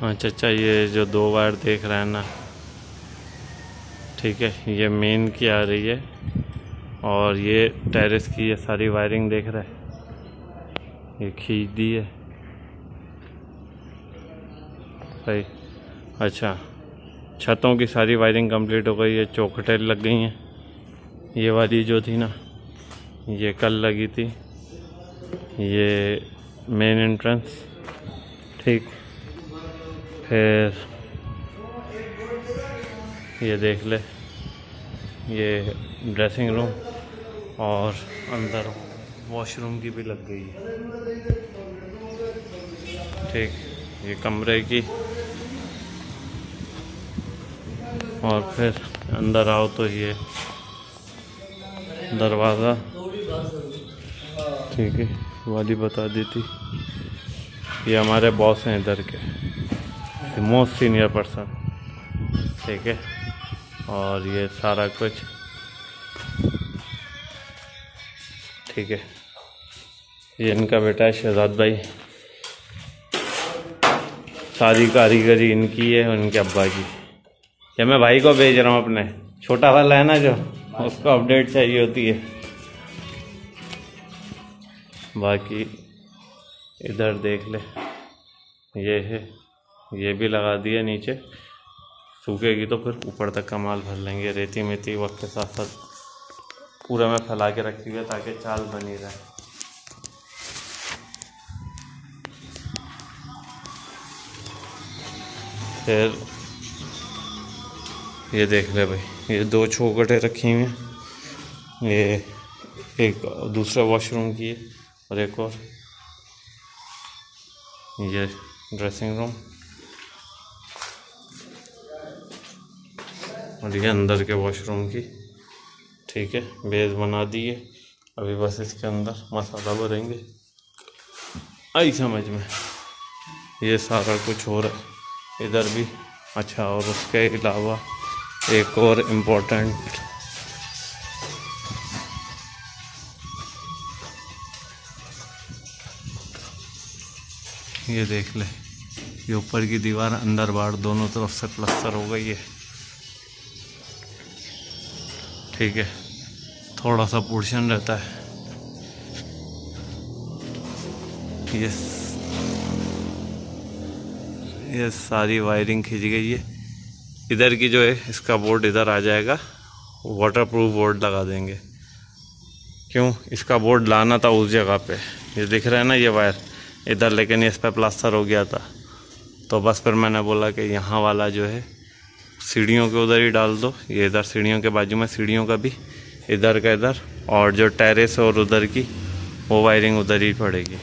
हाँ चाचा, ये जो दो वायर देख रहे हैं ना, ठीक है, ये मेन की आ रही है, और ये टेरेस की ये सारी वायरिंग देख रहे हैं, ये खींच दी है भाई अच्छा छतों की सारी वायरिंग कंप्लीट हो गई है, चौखटें लग गई हैं, ये वाली जो थी ना, ये कल लगी थी, ये मेन एंट्रेंस ठीक। फिर ये देख ले, ये ड्रेसिंग रूम और अंदर वॉशरूम की भी लग गई। है ठीक, ये कमरे की। और फिर अंदर आओ तो ये दरवाज़ा। ठीक है, वाली बता दी थी। ये हमारे बॉस हैं इधर के। मोस्ट सीनियर पर्सन ठीक है? और ये सारा कुछ। ठीक है। ये इनका बेटा है शहजाद भाई। सारी कारीगरी इनकी है और इनके अब्बा की। ये मैं भाई को भेज रहा हूँ अपने? छोटा वाला है ना जो? उसको अपडेट चाहिए होती है। बाकी इधर देख ले। ये है। ये भी लगा दिया नीचे। सूखेगी तो फिर ऊपर तक का माल भर लेंगे। रेती मेती वक्त के साथ साथ पूरा में फैला के रखी हुई है ताकि चाल बनी रहे। फिर ये देख ले भाई, ये दो चौकटें रखी हुई हैं। ये एक दूसरा वॉशरूम की है और एक और ये ड्रेसिंग रूम और ये अंदर के वॉशरूम की। ठीक है, बेस बना दिए अभी बस इसके अंदर मसाला भरेंगे। आई समझ में। ये सारा कुछ हो रहा है। इधर भी। अच्छा और उसके अलावा एक और इम्पोर्टेंट ये देख ले। ये ऊपर की दीवार अंदर बाहर दोनों तरफ़ से प्लस्तर हो गई है। ठीक है थोड़ा सा पोर्शन रहता है। ये ये सारी वायरिंग खींच गई है। इधर की जो है, इसका बोर्ड इधर आ जाएगा। वाटर प्रूफ बोर्ड लगा देंगे। क्यों? इसका बोर्ड लाना था उस जगह पे। ये दिख रहा है ना ये वायर इधर, लेकिन इस पर प्लास्टर हो गया था। तो बस फिर मैंने बोला कि यहाँ वाला जो है सीढ़ियों के उधर ही डाल दो। ये इधर सीढ़ियों के बाजू में सीढ़ियों का भी, इधर का इधर। और जो टेरेस और उधर की, वो वायरिंग उधर ही पड़ेगी।